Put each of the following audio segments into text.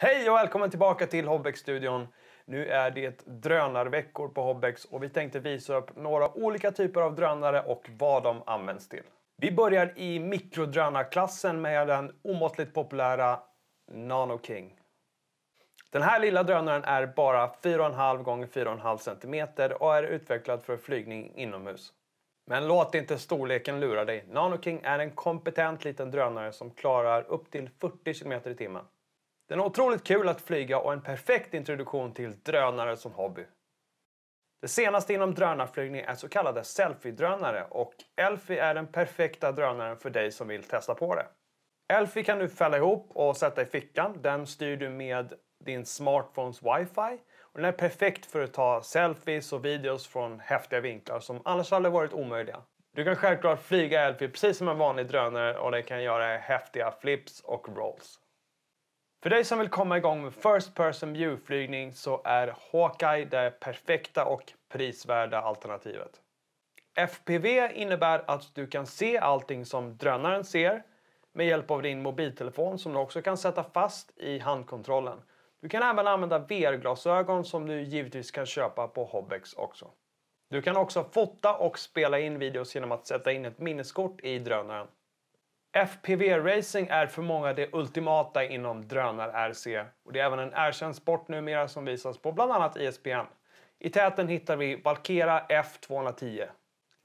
Hej och välkommen tillbaka till Hobbex-studion. Nu är det drönarveckor på Hobbex och vi tänkte visa upp några olika typer av drönare och vad de används till. Vi börjar i mikrodrönarklassen med den omåttligt populära Nano King. Den här lilla drönaren är bara 4,5 x 4,5 cm och är utvecklad för flygning inomhus. Men låt inte storleken lura dig. Nano King är en kompetent liten drönare som klarar upp till 40 km i timmen. Den är otroligt kul att flyga och en perfekt introduktion till drönare som hobby. Det senaste inom drönarflygning är så kallade selfie-drönare och Elfie är den perfekta drönaren för dig som vill testa på det. Elfie kan du fälla ihop och sätta i fickan. Den styr du med din smartphones wifi. Och den är perfekt för att ta selfies och videos från häftiga vinklar som annars hade varit omöjliga. Du kan självklart flyga Elfie precis som en vanlig drönare och den kan göra häftiga flips och rolls. För dig som vill komma igång med First Person View-flygning så är Hawkeye det perfekta och prisvärda alternativet. FPV innebär att du kan se allting som drönaren ser med hjälp av din mobiltelefon som du också kan sätta fast i handkontrollen. Du kan även använda VR-glasögon som du givetvis kan köpa på Hobbex också. Du kan också fota och spela in videos genom att sätta in ett minneskort i drönaren. FPV-racing är för många det ultimata inom drönar-RC och det är även en erkänd sport numera som visas på bland annat ISPN. I täten hittar vi Valkera F210.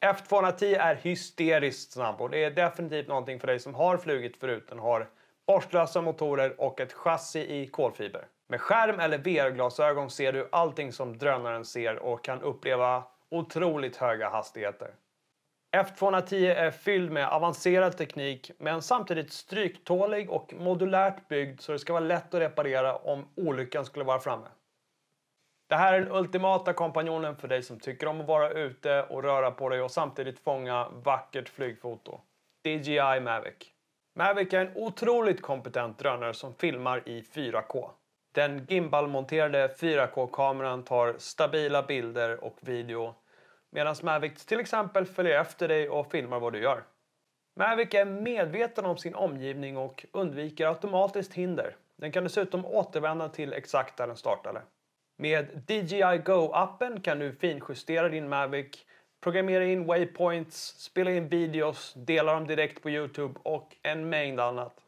F210 är hysteriskt snabb och det är definitivt någonting för dig som har flugit förut. Den har borstlösa motorer och ett chassi i kolfiber. Med skärm eller VR-glasögon ser du allting som drönaren ser och kan uppleva otroligt höga hastigheter. F210 är fylld med avancerad teknik men samtidigt stryktålig och modulärt byggd så det ska vara lätt att reparera om olyckan skulle vara framme. Det här är den ultimata kompanjonen för dig som tycker om att vara ute och röra på dig och samtidigt fånga vackert flygfoto. DJI Mavic. Mavic är en otroligt kompetent drönare som filmar i 4K. Den gimbalmonterade 4K-kameran tar stabila bilder och video medan Mavic till exempel följer efter dig och filmar vad du gör. Mavic är medveten om sin omgivning och undviker automatiskt hinder. Den kan dessutom återvända till exakt där den startade. Med DJI Go-appen kan du finjustera din Mavic, programmera in waypoints, spela in videos, dela dem direkt på Youtube och en mängd annat.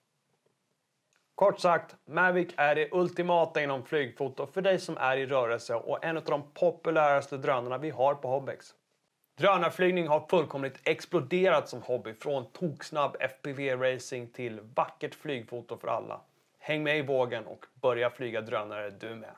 Kort sagt, Mavic är det ultimata inom flygfoto för dig som är i rörelse och en av de populäraste drönarna vi har på Hobbex. Drönarflygning har fullkomligt exploderat som hobby från toksnabb FPV-racing till vackert flygfoto för alla. Häng med i vågen och börja flyga drönare du med.